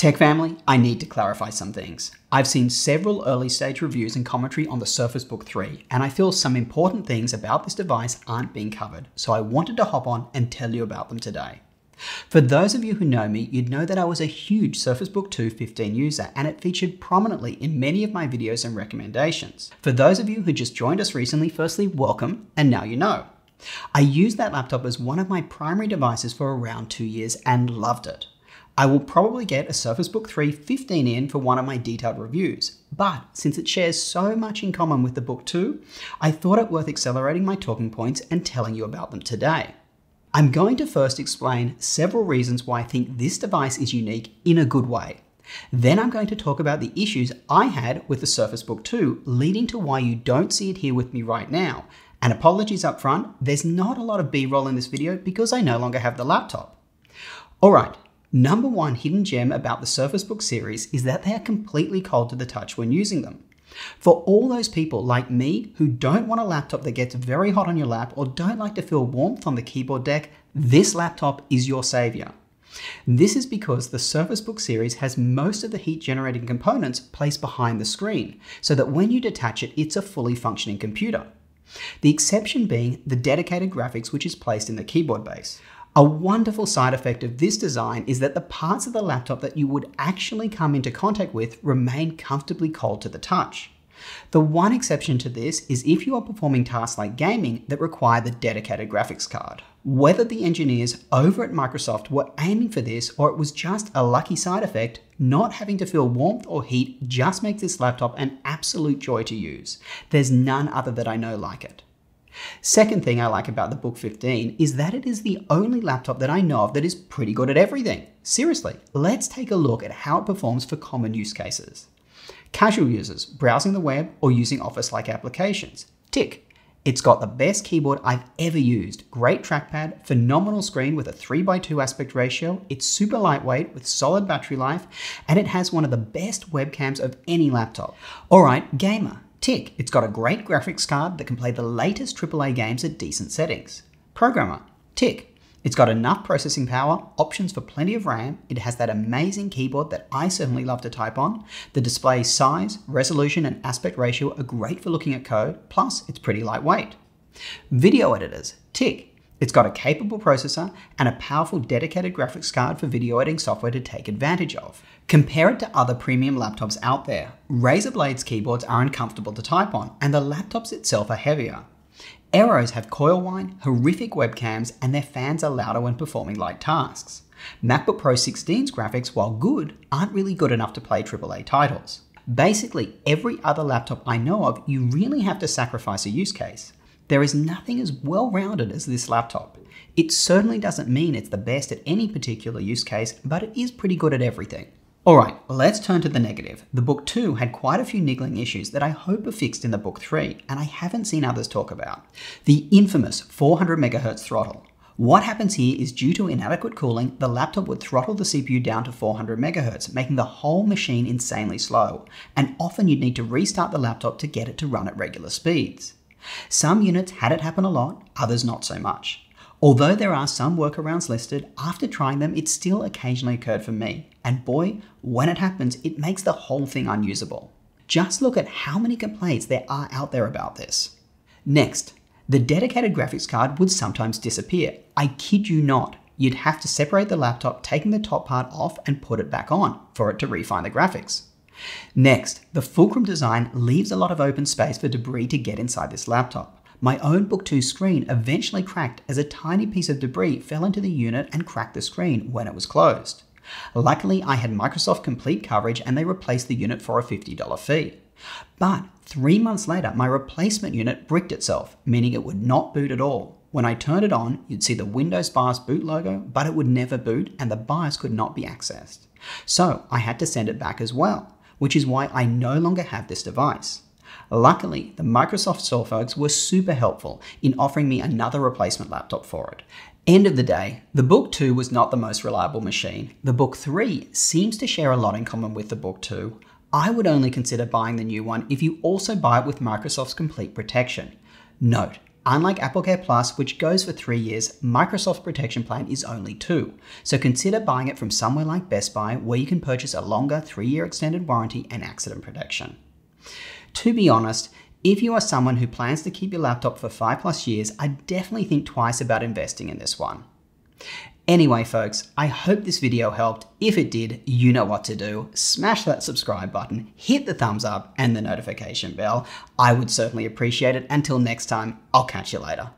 Tech family, I need to clarify some things. I've seen several early stage reviews and commentary on the Surface Book 3, and I feel some important things about this device aren't being covered, so I wanted to hop on and tell you about them today. For those of you who know me, you'd know that I was a huge Surface Book 2 15 user and it featured prominently in many of my videos and recommendations. For those of you who just joined us recently, firstly, welcome, and now you know. I used that laptop as one of my primary devices for around two years and loved it. I will probably get a Surface Book 3 15 in for one of my detailed reviews, but since it shares so much in common with the Book 2, I thought it worth accelerating my talking points and telling you about them today. I'm going to first explain several reasons why I think this device is unique in a good way. Then I'm going to talk about the issues I had with the Surface Book 2, leading to why you don't see it here with me right now. And apologies up front, there's not a lot of B-roll in this video because I no longer have the laptop. Alright, Number one hidden gem about the Surface Book series is that they are completely cold to the touch when using them. For all those people like me who don't want a laptop that gets very hot on your lap or don't like to feel warmth on the keyboard deck, this laptop is your savior. This is because the Surface Book series has most of the heat generating components placed behind the screen, so that when you detach it, it's a fully functioning computer. The exception being the dedicated graphics which is placed in the keyboard base. A wonderful side effect of this design is that the parts of the laptop that you would actually come into contact with remain comfortably cold to the touch. The one exception to this is if you are performing tasks like gaming that require the dedicated graphics card. Whether the engineers over at Microsoft were aiming for this or it was just a lucky side effect, not having to feel warmth or heat just makes this laptop an absolute joy to use. There's none other that I know like it. Second thing I like about the Book 15 is that it is the only laptop that I know of that is pretty good at everything. Seriously, let's take a look at how it performs for common use cases. Casual users, browsing the web or using Office-like applications. Tick. It's got the best keyboard I've ever used. Great trackpad, phenomenal screen with a 3x2 aspect ratio, it's super lightweight with solid battery life, and it has one of the best webcams of any laptop. Alright, gamer. Tick, it's got a great graphics card that can play the latest AAA games at decent settings. Programmer, tick, it's got enough processing power, options for plenty of RAM, it has that amazing keyboard that I certainly love to type on, the display size, resolution and aspect ratio are great for looking at code, plus it's pretty lightweight. Video editors, tick, it's got a capable processor and a powerful dedicated graphics card for video editing software to take advantage of. Compare it to other premium laptops out there. Razer Blade's keyboards are uncomfortable to type on, and the laptops itself are heavier. Aeros have coil whine, horrific webcams, and their fans are louder when performing light tasks. MacBook Pro 16's graphics, while good, aren't really good enough to play AAA titles. Basically, every other laptop I know of, you really have to sacrifice a use case. There is nothing as well-rounded as this laptop. It certainly doesn't mean it's the best at any particular use case, but it is pretty good at everything. Alright, let's turn to the negative. The Book 2 had quite a few niggling issues that I hope are fixed in the Book 3, and I haven't seen others talk about. The infamous 400MHz throttle. What happens here is due to inadequate cooling, the laptop would throttle the CPU down to 400MHz, making the whole machine insanely slow, and often you'd need to restart the laptop to get it to run at regular speeds. Some units had it happen a lot, others not so much. Although there are some workarounds listed, after trying them, it still occasionally occurred for me. And boy, when it happens, it makes the whole thing unusable. Just look at how many complaints there are out there about this. Next, the dedicated graphics card would sometimes disappear. I kid you not. You'd have to separate the laptop, taking the top part off and put it back on for it to refine the graphics. Next, the fulcrum design leaves a lot of open space for debris to get inside this laptop. My own Book 2 screen eventually cracked as a tiny piece of debris fell into the unit and cracked the screen when it was closed. Luckily, I had Microsoft Complete coverage and they replaced the unit for a $50 fee. But three months later, my replacement unit bricked itself, meaning it would not boot at all. When I turned it on, you'd see the Windows BIOS boot logo, but it would never boot and the BIOS could not be accessed. So I had to send it back as well which is why I no longer have this device. Luckily, the Microsoft store folks were super helpful in offering me another replacement laptop for it. End of the day, the Book 2 was not the most reliable machine. The Book 3 seems to share a lot in common with the Book 2. I would only consider buying the new one if you also buy it with Microsoft's complete protection. Note, Unlike AppleCare Plus, which goes for three years, Microsoft protection plan is only two. So consider buying it from somewhere like Best Buy, where you can purchase a longer three year extended warranty and accident protection. To be honest, if you are someone who plans to keep your laptop for five plus years, I definitely think twice about investing in this one. Anyway, folks, I hope this video helped. If it did, you know what to do. Smash that subscribe button, hit the thumbs up and the notification bell. I would certainly appreciate it. Until next time, I'll catch you later.